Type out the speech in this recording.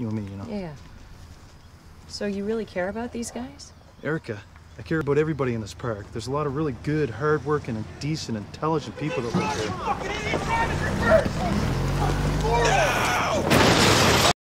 you and me, you know. Yeah. So you really care about these guys? Erica, I care about everybody in this park. There's a lot of really good, hardworking, and decent, intelligent people that live here.